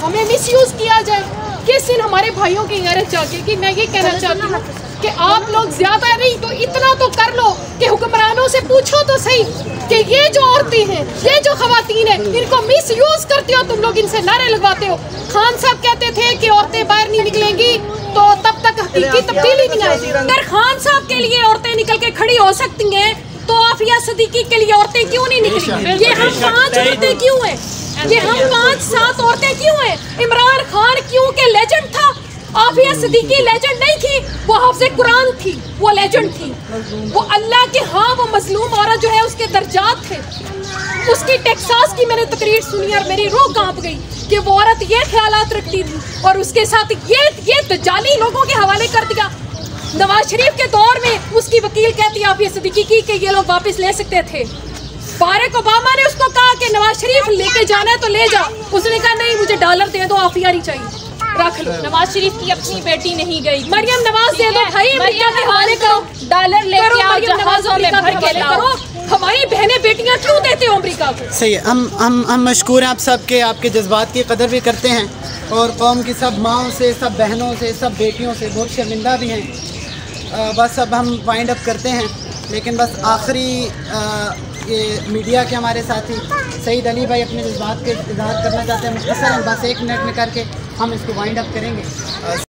हमें miss use किया जाए। किस दिन हमारे भाइयों के यहाँ जाके कि मैं ये कहना चाहती हूँ कि आप लोग ज़्यादा नहीं तो इतना तो कर लो कि हुक्मरानों से पूछो तो सही कि ये जो औरतें हैं ये जो खातन हैं इनको मिस यूज़ करते हो तुम लोग इनसे नारे लगवाते हो। खान साहब कहते थे कि औरतें बाहर नहीं निकलेंगी तो तब तक हकीकी तब्दीली नहीं आएगी। अगर खान साहब के लिए औरतें निकल के खड़ी हो सकती हैं तो आफिया सदीकी के लिए औरतें क्यों नहीं निकली ये हम पाँच औरतें क्यों हैं? ये हम पाँच सात औरतें क्यों हैं? इमरान खान क्यों के लेजेंड था? आफिया सदीकी लेजेंड नहीं थी, वो हाफिज कुरान थी, वो लेजेंड थी। वो अल्लाह के हाँ वो मजलूम औरत जो है, उसके दर्जात थे। उसकी टेक्सास की मैंने तकरीर सुनी और मेरी रूह काँप गई कि वो औरत ये ख्याल रखती थी और उसके साथ ये ये दजाली लोगों के हवाले कर दिया। नवाज़ शरीफ के दौर में उसकी वकील कहती आप ये सदीकी की कि ये लोग वापस ले सकते थे? बारक ओबामा ने उसको कहा कि नवाज़ शरीफ लेके जाना है तो ले जा। उसने कहा नहीं मुझे डॉलर दे दो आफिया नहीं चाहिए। रख लो। नवाज़ शरीफ की अपनी बेटी नहीं गई। मरियम नवाज़ दे दो भाई अमेरिका के हवाले करो। डॉलर करो मरियम नवाज़ जहाजों में भर के के लाओ। करो। हमारी बहनें बेटियाँ क्यों देते हो अमेरिका को? सही है हम हम हम मशहूर हैं आप सब के आपके जज्बात की कदर भी करते हैं। और कौम की सब माओं से सब बहनों से सब बेटियों से बहुत शर्मिंदा भी हैं। बस अब हम वाइंड अप करते हैं। लेकिन बस आखिरी ये मीडिया के हमारे साथी सईद अली भाई अपने जज्बात के इजहार करना चाहते हैं। मुख्तर बस एक मिनट में करके हम इसको वाइंड अप करेंगे।